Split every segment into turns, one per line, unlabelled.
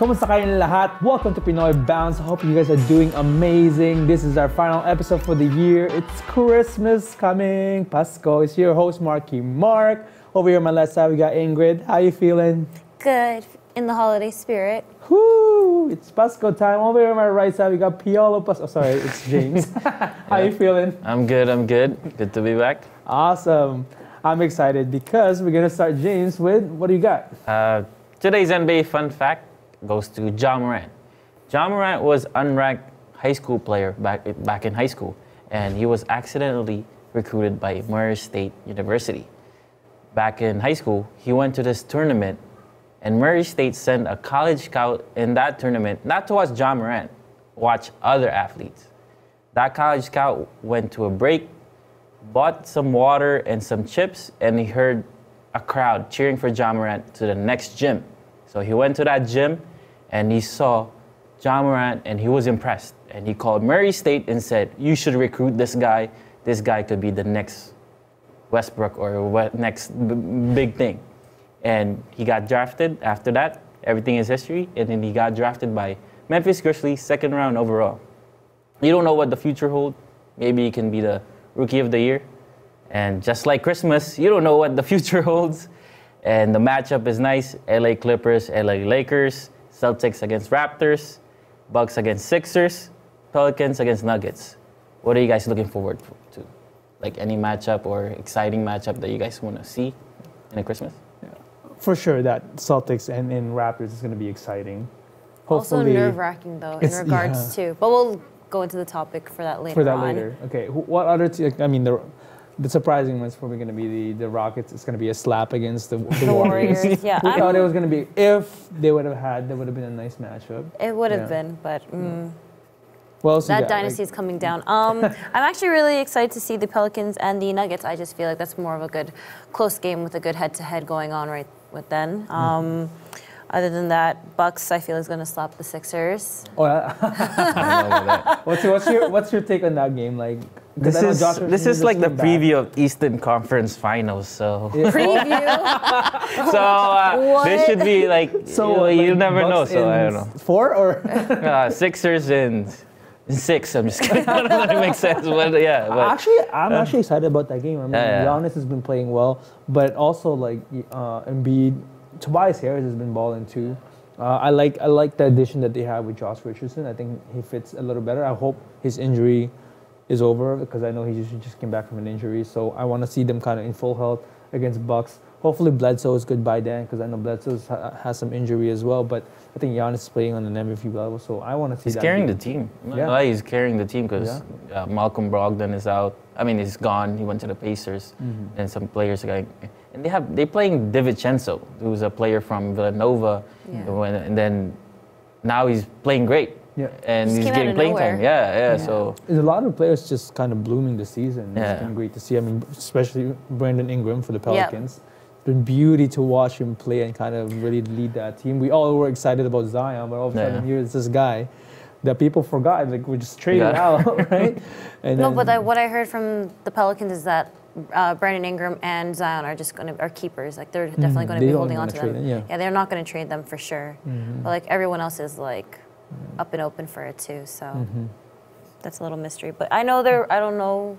Kumusta kayong lahat? Welcome to Pinoy Bounce. I hope you guys are doing amazing. This is our final episode for the year. It's Christmas coming. Pasko. It's your host, Markie-Mark. Over here on my left side, we got Ingrid. How you feeling?
Good in the holiday spirit.
Whoo! It's Pasko time. Over here on my right side, we got Piolo Pasco. Oh, sorry, it's James. How you feeling?
I'm good, I'm good. Good to be back.
Awesome. I'm excited because we're gonna start James with what do you got?
Uh, today's NBA fun fact goes to Ja Morant. Ja Morant was unranked high school player back, back in high school, and he was accidentally recruited by Murray State University. Back in high school, he went to this tournament, and Murray State sent a college scout in that tournament, not to watch Ja Morant, watch other athletes. That college scout went to a break, bought some water and some chips, and he heard a crowd cheering for Ja Morant to the next gym. So he went to that gym and he saw Ja Morant and he was impressed. And he called Murray State and said, You should recruit this guy. This guy could be the next Westbrook or next big thing. And he got drafted after that. Everything is history. And then he got drafted by Memphis Grizzlies, second round overall. You don't know what the future holds. Maybe he can be the rookie of the year. And just like Christmas, you don't know what the future holds. And the matchup is nice LA Clippers, LA Lakers, Celtics against Raptors, Bucks against Sixers, Pelicans against Nuggets. What are you guys looking forward to? Like any matchup or exciting matchup that you guys want to see in a Christmas?
For sure, that Celtics and, and Raptors is gonna be exciting.
Hopefully, Also nerve wracking though in
It's-
regards to. But we'll go into the topic for that later.
for that
on.
later. Okay, what other? T- I mean, the the surprising one's probably going to be the, the Rockets. It's going to be a slap against the, the,
The
Warriors.
Warriors, yeah.
we thought it was going to be if they would have had, that would have been a nice matchup.
It would have
Yeah.
been, but mm,
else
that dynasty is coming down. Um, I'm actually really excited to see the Pelicans and the Nuggets. I just feel like that's more of a good close game with a good head-to-head going on right with then.
Mm-hmm.
Um, Other than that, Bucks I feel is going to slap the Sixers.
Oh, yeah.
I don't know about that.
what's your what's your what's your take on that game? Like
This is this is like the
came back.
preview of Eastern Conference Finals. So
Preview.
so uh, this should be like
So
you, you
like,
never know. So I don't know.
Four or
Uh, Sixers and and six. I'm just kidding. I don't know if it makes sense, but yeah. But
actually, I'm actually excited about that game. I mean,
Yeah, yeah.
Giannis has been playing well, but also like uh, Embiid, Tobias Harris has been balling too. Uh, I like I like the addition that they have with Josh Richardson. I think he fits a little better. I hope his injury is over because I know he just, just came back from an injury. So I want to see them kind of in full health against Bucks. Hopefully Bledsoe is good by then because I know Bledsoe ha- has some injury as well. But I think Giannis is playing on an MVP level, so I want to see.
he's
that
carrying
game.
the team.
Yeah.
gonna he's carrying the team because uh, Malcolm Brogdon is out. I mean, he's gone. He went to the Pacers,
Mm-hmm.
and some players are going. And they have they playing DiVincenzo, who's a player from Villanova,
Yeah.
and then now he's playing great.
Yeah.
And he's getting
of
playing
nowhere.
time. Yeah, yeah, So
There's a lot of players just kind of blooming this season.
Yeah.
It's been great to see. I mean, especially Brandon Ingram for the Pelicans. It's been beauty to watch him play and kind of really lead that team. We all were excited about Zion, but all of a sudden
Yeah.
here's this guy that people forgot. Like we just traded
Yeah.
out, right? And
No,
then-
but I, what I heard from the Pelicans is that uh, Brandon Ingram and Zion are just going to are keepers. Like they're definitely going
Mm-hmm. They
to be
don't
holding on
wanna
to
trade
them.
them, yeah.
they're not going to trade them for sure.
Mm-hmm.
But like everyone else is like up and open for it too. So
Mm-hmm.
that's a little mystery. But I know there. I don't know.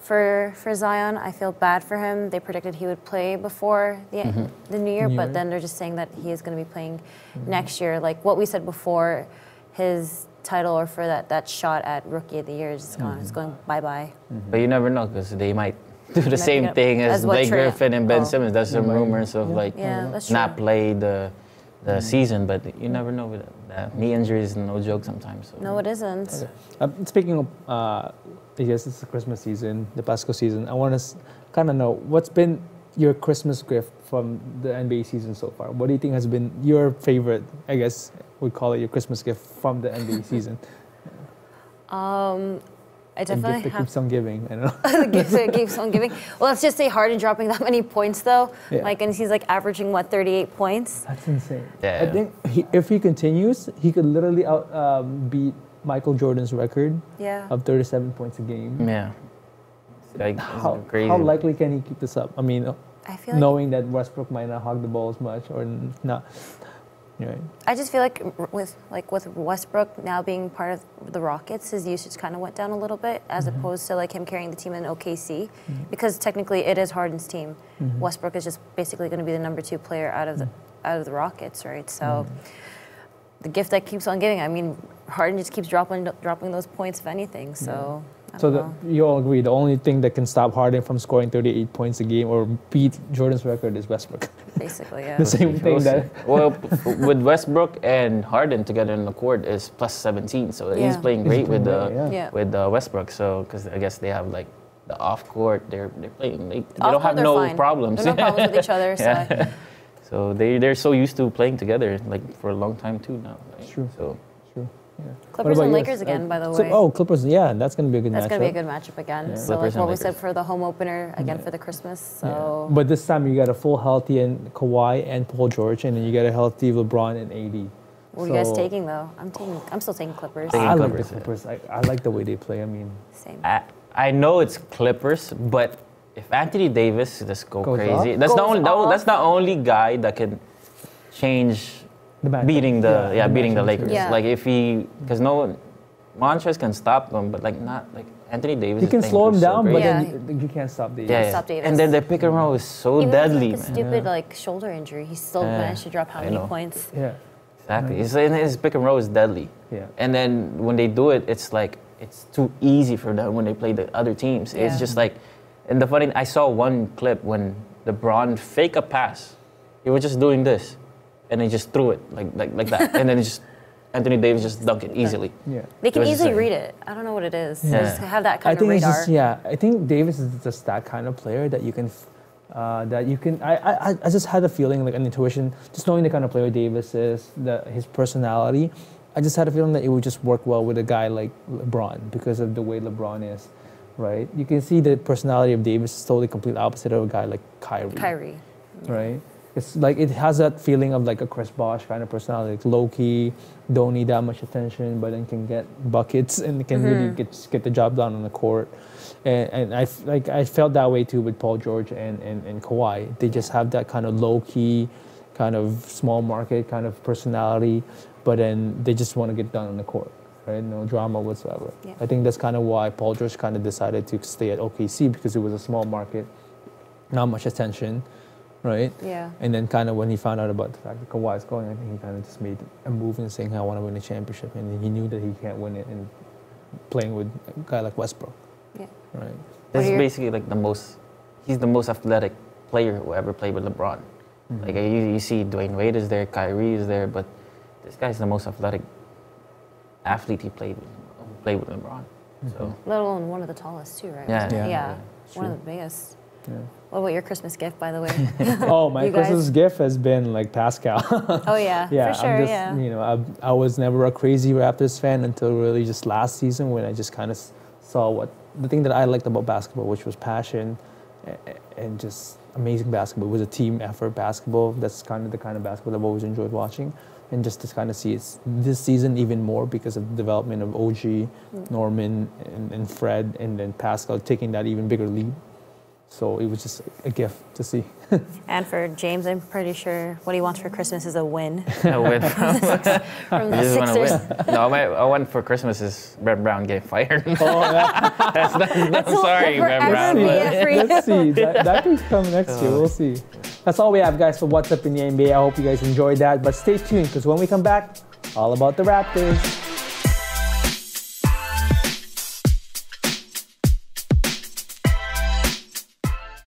For, for Zion, I feel bad for him. They predicted he would play before the, mm-hmm. the new year,
New
but
year.
then they're just saying that he is going to be playing mm-hmm. next year. Like what we said before, his title or for that, that shot at Rookie of the Year is just gone. It's mm-hmm. going bye bye.
But you never know because they might do the same thing as,
as
Blake
Trey-
Griffin and Ben
oh.
Simmons. There's some rumors of like
Yeah,
not play the the season, but you never know with that. Knee injury is no joke sometimes. So.
No, it isn't.
Um, speaking of, uh, I guess it's the Christmas season, the Pasko season. I want to kind of know what's been your Christmas gift from the NBA season so far. What do you think has been your favorite? I guess we call it your Christmas gift from the NBA season.
Um, I
The
definitely
gift that
have
keeps on giving. I don't know.
the gift that keeps on giving. Well, let's just say Harden dropping that many points though.
Yeah.
Like, and he's like averaging what 38 points.
That's insane.
Yeah.
I think he, if he continues, he could literally out, um, beat Michael Jordan's record
Yeah.
of 37 points a game.
Yeah. Like,
How,
crazy.
how likely can he keep this up? I mean,
I feel like
knowing that Westbrook might not hog the ball as much or not. Right.
I just feel like with like with Westbrook now being part of the Rockets, his usage kind of went down a little bit as
Mm-hmm.
opposed to like him carrying the team in OKC, because technically it is Harden's team.
Mm-hmm.
Westbrook is just basically going to be the number two player out of the out of the Rockets, right? So.
Mm-hmm.
The gift that keeps on giving. I mean, Harden just keeps dropping dropping those points if anything. So,
So the, you all agree the only thing that can stop Harden from scoring 38 points a game or beat Jordan's record is Westbrook.
basically, yeah.
The same thing that
well, with Westbrook and Harden together in the court is plus 17, so he's playing great with the
Yeah.
Yeah.
with uh, Westbrook. So because I guess they have like the off court, they're they're playing. They, they don't have no
fine.
problems.
There are no problems with each other. So
Yeah. so they they're so used to playing together like for a long time too now. Right?
True.
So
True. Yeah.
Clippers
about
and
yours?
Lakers uh, again, by the
So-
way.
oh, Clippers. Yeah, that's going to be a good
That's
matchup.
That's going to be a good matchup again.
Yeah.
So,
Clippers
like what
and
we said for the home opener, again for the Christmas. So,
Yeah. But this time you got a full healthy and Kawhi and Paul George, and then you got a healthy LeBron and AD.
what are you guys taking though? I'm taking. I'm still taking Clippers.
Taking
I like the
Clippers, yeah.
I, I like the way they play. I mean,
Same.
I I know it's Clippers, but if Anthony Davis just go
Goes
crazy,
off?
that's the only that- that's the only guy that can change
the matchup.
beating the yeah,
the
beating the Lakers.
Yeah.
Like if he because no one Montrez can stop them, but like not like Anthony Davis.
You can slow him down,
great.
but
Yeah.
then you, you can't stop Davis.
yeah, yeah.
stop Davis.
And then the pick and roll is so
Even
deadly,
with like a stupid
Yeah.
like shoulder injury, he still
Yeah,
managed to drop how
I
many
know.
points?
Yeah.
Exactly. It's, and his pick and roll is deadly.
Yeah.
And then when they do it, it's like it's too easy for them when they play the other teams.
Yeah.
It's just like, and the funny, I saw one clip when LeBron fake a pass. He was just doing this, and they just threw it like like like that, and then it just Anthony Davis just dunked it easily.
Yeah.
They can easily read it. I don't know what it is. They
Yeah.
just have that
I
kind
think
of
it's
radar.
just yeah. I think Davis is just that kind of player that you can, uh, that you can. I, I I- I just had a feeling like an intuition, just knowing the kind of player Davis is, the his personality. I just had a feeling that it would just work well with a guy like LeBron because of the way LeBron is, right? You can see the personality of Davis is totally complete opposite of a guy like Kyrie.
Kyrie.
right? It's like it has that feeling of like a Chris Bosh kind of personality, like low key, don't need that much attention, but then can get buckets and can really
Mm-hmm.
get get the job done on the court. And, and I like I felt that way too with Paul George and, and, and Kawhi. They just have that kind of low key, kind of small market kind of personality, but then they just want to get done on the court. Right? No drama whatsoever.
Yeah.
I think that's kind of why Paul George kind of decided to stay at OKC because it was a small market, not much attention, right?
Yeah.
And then kind of when he found out about the fact that Kawhi is going, I think he kind of just made a move in saying, I want to win a championship. And he knew that he can't win it in playing with a guy like Westbrook,
Yeah.
right?
This is basically like the most. He's the most athletic player who ever played with LeBron.
Mm-hmm.
Like you, you see, Dwyane Wade is there, Kyrie is there, but this guy's the most athletic athlete he played with. Who played with LeBron. So
Let alone one of the tallest too, right?
Yeah.
Yeah.
Yeah.
It's
One of the biggest.
Yeah.
What about your Christmas gift, by the way?
oh, my Christmas gift has been like Pascal.
oh yeah,
yeah,
for sure.
I'm just,
yeah.
you know, I, I was never a crazy Raptors fan until really just last season when I just kind of saw what the thing that I liked about basketball, which was passion a- a- and just amazing basketball. It was a team effort basketball. That's kind of the kind of basketball I've always enjoyed watching. And just to kind of see it this season even more because of the development of OG, mm. Norman, and, and Fred, and then Pascal taking that even bigger lead. So it was just a gift to see.
And for James, I'm pretty sure what he wants for Christmas is a win
I win.
from the
just want to
Sixers.
win. No, my I want for Christmas is Brett Brown getting fired.
oh, yeah.
that's, that's, I'm sorry,
forever
Brett Brown.
be
but-
it.
Let's see. That, that could come next year. We'll oh. see. That's all we have, guys, for What's Up in the NBA. I hope you guys enjoyed that. But stay tuned because when we come back, all about the Raptors.